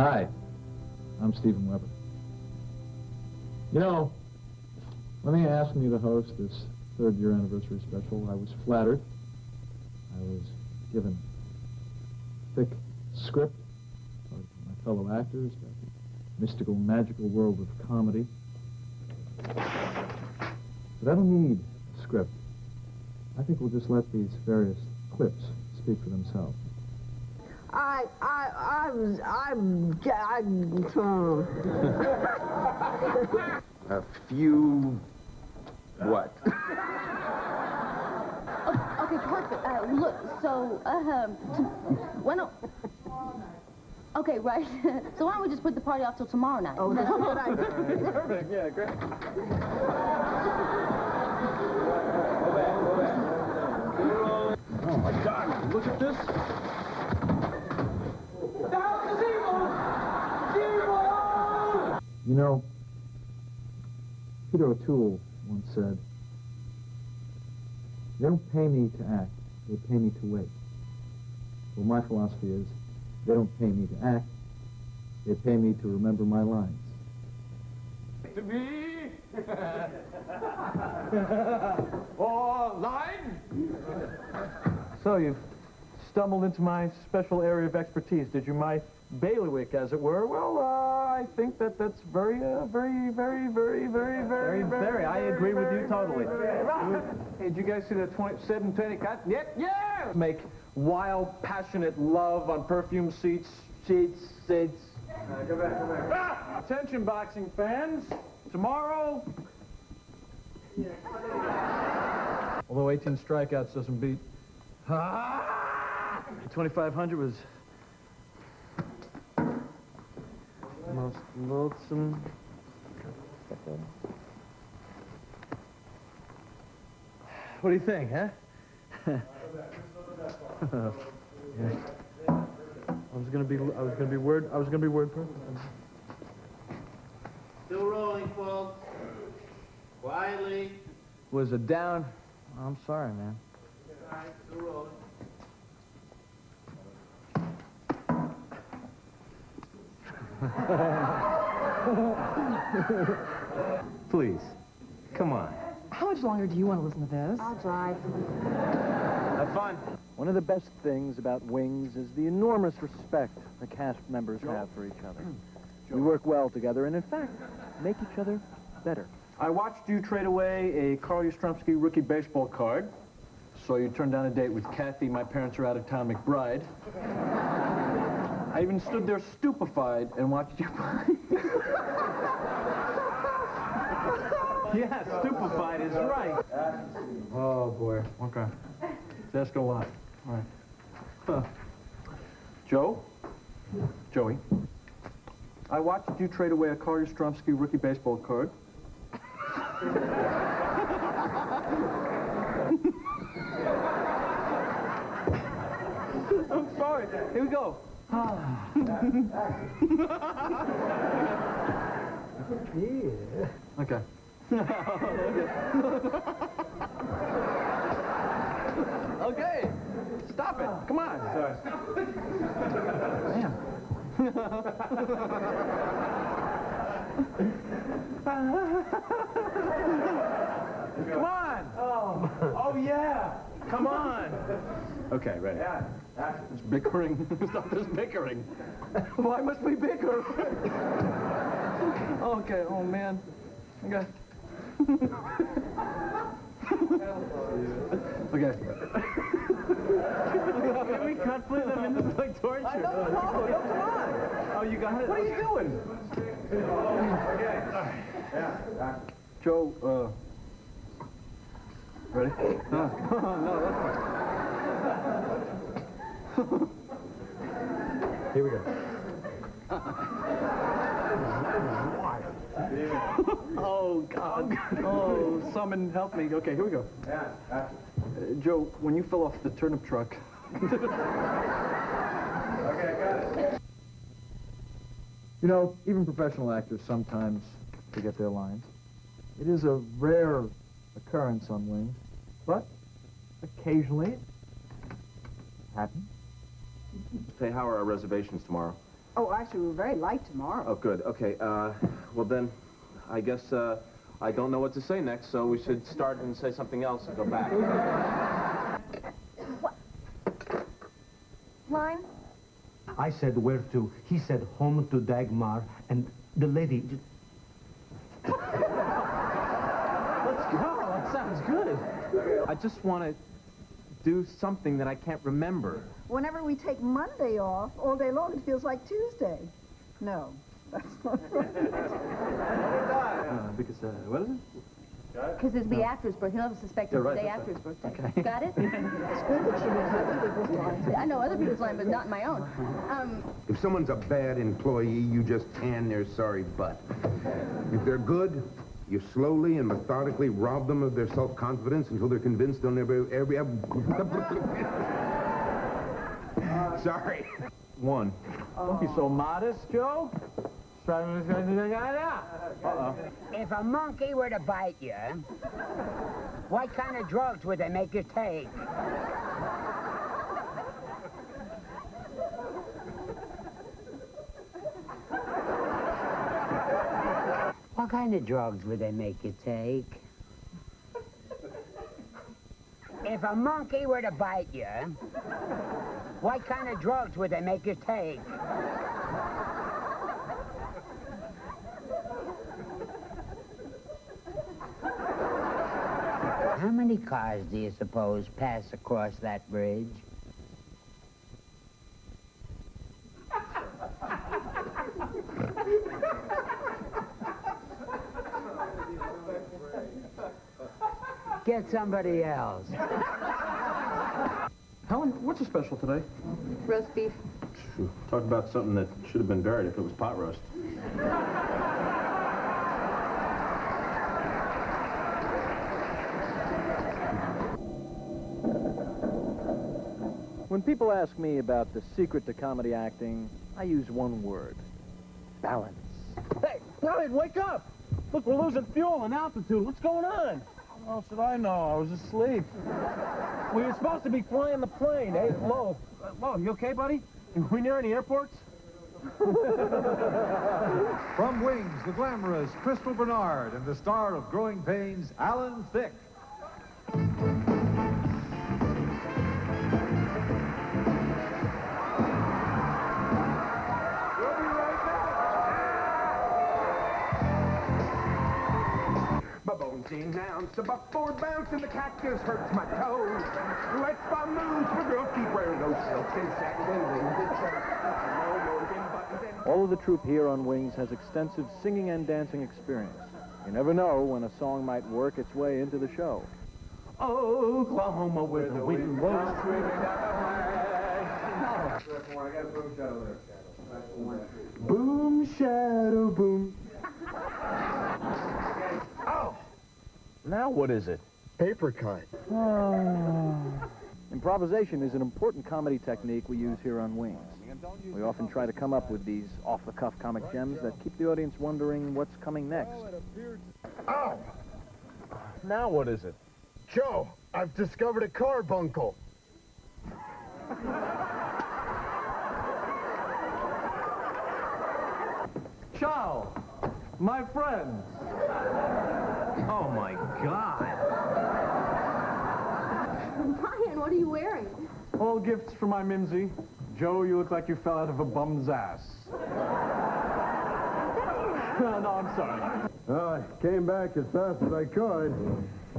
Hi, I'm Steven Weber. You know, when they asked me to host this third year anniversary special, I was flattered. I was given thick script by my fellow actors, that mystical, magical world of comedy. But I don't need a script. I think we'll just let these various clips speak for themselves. I, I, I was, I'm, I'm, A few... what? Oh, okay, perfect. Uh, look, so, um, why don't... Okay, right. so why don't we just put the party off till tomorrow night? oh, that's a good idea. Perfect, yeah, great. Oh, my God, look at this. You know, Peter O'Toole once said, they don't pay me to act, they pay me to wait. Well, my philosophy is, they don't pay me to act, they pay me to remember my lines. To me. or line. So you've stumbled into my special area of expertise, did you? My bailiwick, as it were. Well, uh, I think that that's very, uh, very, very, very, very, very, Very, very. I agree with you totally. Hey, did you guys see the 27 20 cut? Yep, yeah! Make wild, passionate love on perfume seats, seats, seats. come back, come back. Ah! Attention, boxing fans. Tomorrow. Although 18 strikeouts doesn't beat. Ah! 2,500 was most loathsome. What do you think, huh? Yeah. I was gonna be, I was gonna be word, I was gonna be word perfect. Still rolling, folks. Quietly. Was a down. I'm sorry, man. All right, still rolling. Please, come on. How much longer do you want to listen to this? I'll drive. Have fun. One of the best things about Wings is the enormous respect the cast members have for each other. We work well together and, in fact, make each other better. I watched you trade away a Carl Yastrzemski rookie baseball card. So you turned down a date with Kathy, my parents are out of town, McBride. I even stood there stupefied and watched you Yeah, stupefied is right. Oh, boy. Okay. That's a lot. All right. Huh. Joe? Joey? I watched you trade away a Carl Yastrzemski rookie baseball card. I'm sorry. Here we go. Ah, okay. okay. Stop it. Come on. Sorry. Come on. Oh. Oh, yeah. Come on. Okay, ready. Yeah. It's bickering. Stop this bickering. Why must we bicker? okay, oh, man. Okay. okay. Can we cut, please? I'm in this like torture. I know, no, no, come on. Oh, you got it? What are you doing? Okay. Yeah, Joe, uh... Ready? No, no, that's fine. Here we go. oh, God. Oh, someone help me. Okay, here we go. Uh, Joe, when you fell off the turnip truck... Okay, I got it. You know, even professional actors sometimes forget their lines. It is a rare occurrence on Wings, but occasionally it. Say, how are our reservations tomorrow? Oh, actually, we're very light tomorrow. Oh, good. Okay. Uh, well then, I guess uh, I don't know what to say next, so we should start and say something else and go back. What? Line? I said where to. He said home to Dagmar, and the lady. Let's go. That sounds good. I just want to do something that I can't remember. Whenever we take Monday off, all day long, it feels like Tuesday. No, that's not right. Uh, because, uh, what is it? Because it's the actor's birthday. He'll have a suspect Yeah, it's the day that's after his birthday. Okay. Got it? It's good that she knows other people's lives. I know other people's line, but not my own. Um, If someone's a bad employee, you just tan their sorry butt. If they're good, you slowly and methodically rob them of their self-confidence until they're convinced they'll never, ever, ever... Sorry. One. Don't be so modest, Joe. Uh-oh. If a monkey were to bite you, what kind of drugs would they make you take? What kind of drugs would they make you take? If a monkey were to bite you, what kind of drugs would they make you take? How many cars do you suppose pass across that bridge? Get somebody else. Helen, what's a special today? roast beef. Talk about something that should have been buried if it was pot roast. When people ask me about the secret to comedy acting, I use one word. Balance. Hey, Lloyd, wake up! Look, we're losing fuel and altitude. What's going on? How should I know? I was asleep. Well, you're supposed to be flying the plane. Hey, Lo. Lo, you okay, buddy? Are we near any airports? From Wings, the glamorous Crystal Bernard and the star of Growing Pains, Alan Thicke. In now, so about forward bounce and the cactus hurts my toes. Let's buy moves for girls keep wearing those silks and satin and wings and shirts. No more than buttons and All of the troupe here on Wings has extensive singing and dancing experience. You never know when a song might work its way into the show. Oklahoma where the wind blows. Boom, shadow, boom. Now what is it? paper cut. Improvisation is an important comedy technique we use here on Wings. We often try to come up with these off-the-cuff comic gems that keep the audience wondering what's coming next. Oh, Now what is it? Joe, I've discovered a carbuncle. Ciao, my friends. Oh, my God. Ryan, what are you wearing? All gifts for my Mimsy. Joe, you look like you fell out of a bum's ass. no, I'm sorry. I came back as fast as I could.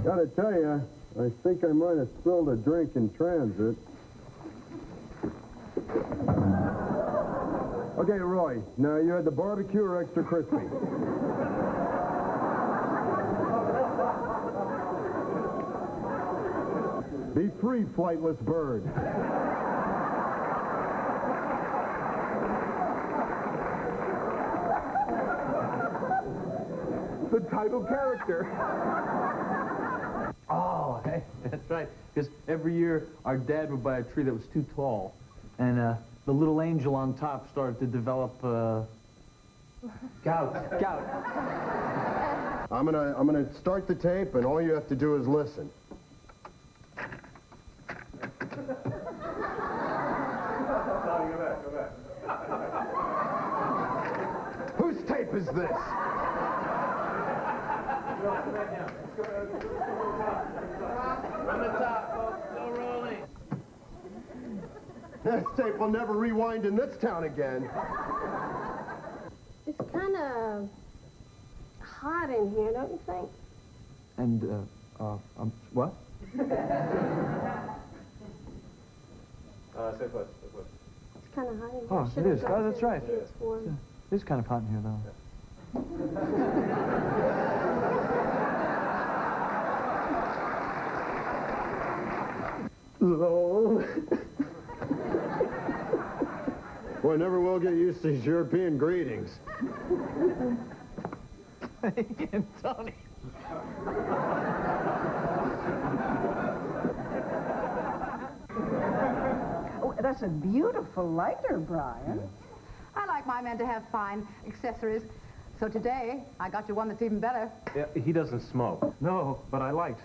Gotta tell you, I think I might have spilled a drink in transit. Okay, Roy, now you had the barbecue or extra crispy? Be free, flightless bird. The title character. Oh, hey, that's right. Because every year our dad would buy a tree that was too tall. And uh, the little angel on top started to develop uh, gout. Gout. I'm gonna I'm gonna start the tape, and all you have to do is listen. Is this? From the top, folks. Still rolling. This tape will never rewind in this town again. It's kind of hot in here, don't you think? And, uh, uh, um, what? Uh, stay put, stay put. It's kind of hot in here. Oh, it Should've is. got Oh, that's right. It's warm. It is kind of hot in here, though. Hello. Boy, I never will get used to these European greetings. and Tony. Oh, that's a beautiful lighter, Brian. I like my men to have fine accessories. So today, I got you one that's even better. Yeah, he doesn't smoke. No, but I light.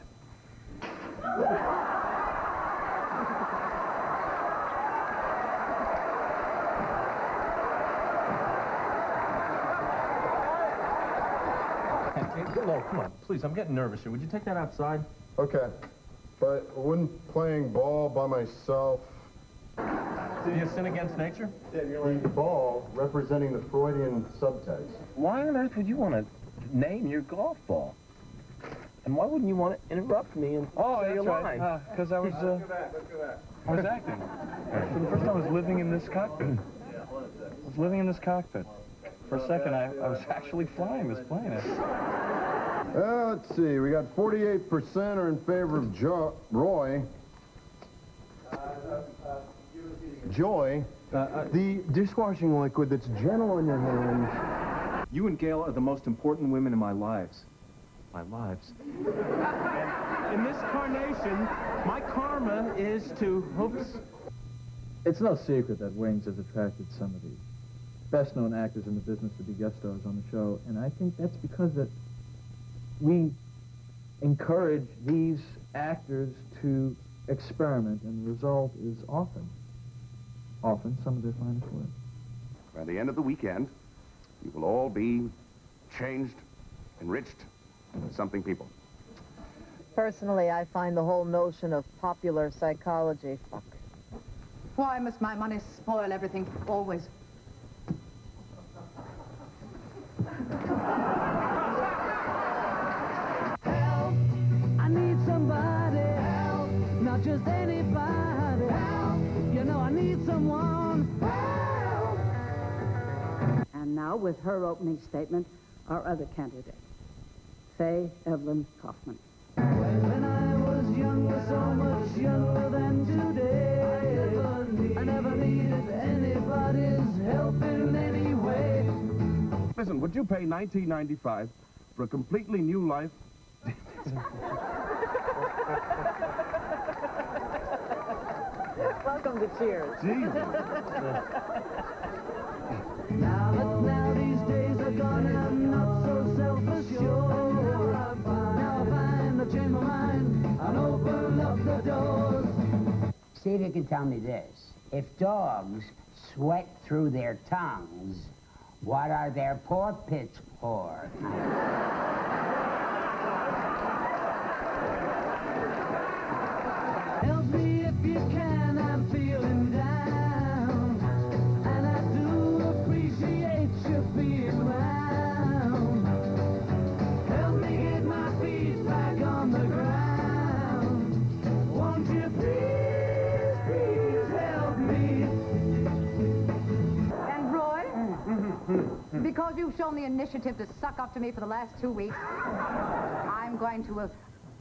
Hey, hey, come on, please, I'm getting nervous here. Would you take that outside? Okay. But wouldn't playing ball by myself... Did you sin against nature? Yeah, you're like the ball representing the Freudian subtext. Why on earth would you want to name your golf ball? And why wouldn't you want to interrupt me and Oh, say that's a right. line? Because I was, uh, I was acting. For the first time, I was living in this cockpit. I was living in this cockpit. For a second, I, I was actually flying this plane. Uh, let's see, we got 48% are in favor of jo Roy. Joy, uh, uh, the dishwashing liquid that's gentle on your hands. You and Gail are the most important women in my lives. My lives. In this carnation, my karma is to... Oops. It's no secret that Wings has attracted some of the best-known actors in the business to be guest stars on the show, and I think that's because that we encourage these actors to experiment, and the result is often, often some of their finest work. By the end of the weekend, you will all be changed, enriched, something people. Personally, I find the whole notion of popular psychology fuck. Why must my money spoil everything always? I need somebody help, not just anybody someone help. And now, with her opening statement, our other candidate, Faye Evelyn Kaufman. When I was younger, so much younger than today, I never needed anybody's help in any way. Listen, would you pay 19.95 for a completely new life? Welcome to Cheers. Now, but now these days are gone and I'm not so self-assured. Now I find I've my mind and open up the doors. See if you can tell me this. If dogs sweat through their tongues, what are their paw pits for? Because you've shown the initiative to suck up to me for the last two weeks, I'm going to uh,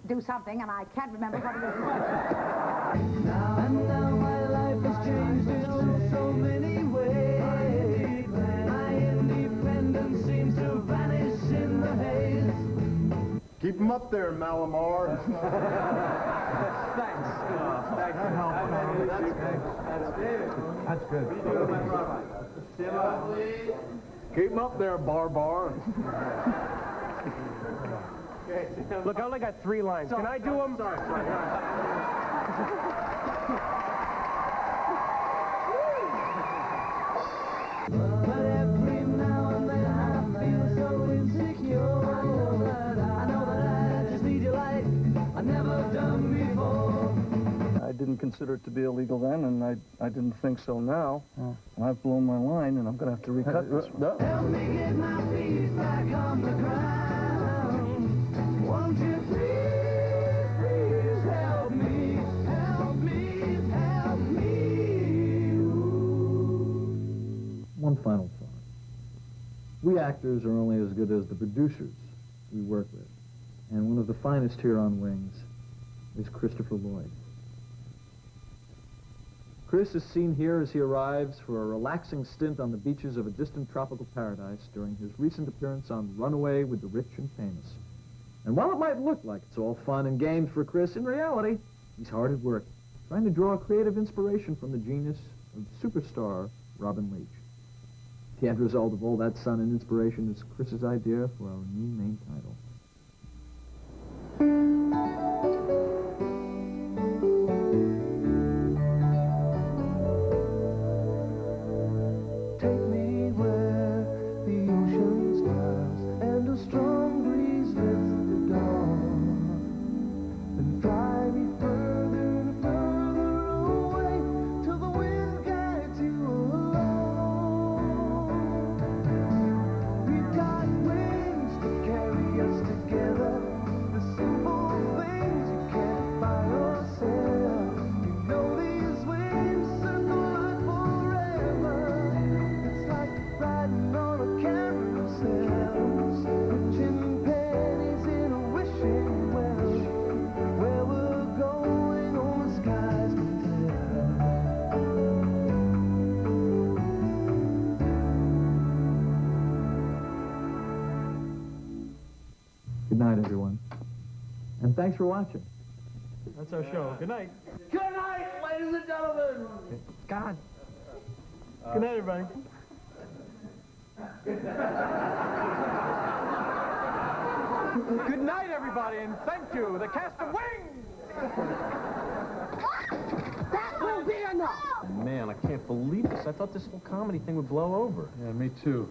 do something, and I can't remember what it is. Now and now my life has changed in oh so many ways. My independence seems to vanish in the haze. Keep them up there, Malamar. Thanks. That's good. Keep them up there, Bar Bar. Look, I only got three lines. Can I do them? Sorry, But consider it to be illegal then, and I, I didn't think so now. And I've blown my line, and I'm going to have to recut this uh, one. Uh, help me get my feet back on the ground. Won't you please, please help me? Help me, help me. One final thought. We actors are only as good as the producers we work with. And one of the finest here on Wings is Christopher Lloyd. Chris is seen here as he arrives for a relaxing stint on the beaches of a distant tropical paradise during his recent appearance on Runaway with the Rich and Famous. And while it might look like it's all fun and games for Chris, in reality, he's hard at work, trying to draw creative inspiration from the genius of superstar Robin Leach. The end result of all that sun and inspiration is Chris's idea for our new main title. Thanks for watching. That's our show. Good night. Good night, ladies and gentlemen. God. Uh, Good night, everybody. Good night, everybody, and thank you, the cast of Wings! That will be enough. Man, I can't believe this. I thought this whole comedy thing would blow over. Yeah, me too.